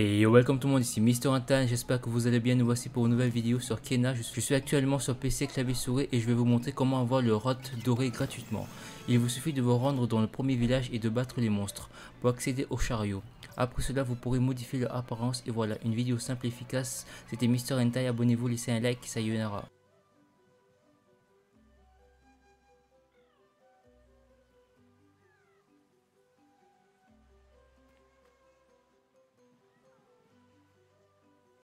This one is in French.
Et yo, welcome tout le monde, ici Mister Antan, j'espère que vous allez bien, nous voici pour une nouvelle vidéo sur Kena, je suis actuellement sur PC clavier souris et je vais vous montrer comment avoir le rot doré gratuitement. Il vous suffit de vous rendre dans le premier village et de battre les monstres pour accéder au chariot. Après cela, vous pourrez modifier leur apparence et voilà, une vidéo simple et efficace. C'était Mister Hentai, abonnez-vous, laissez un like, ça y en aura.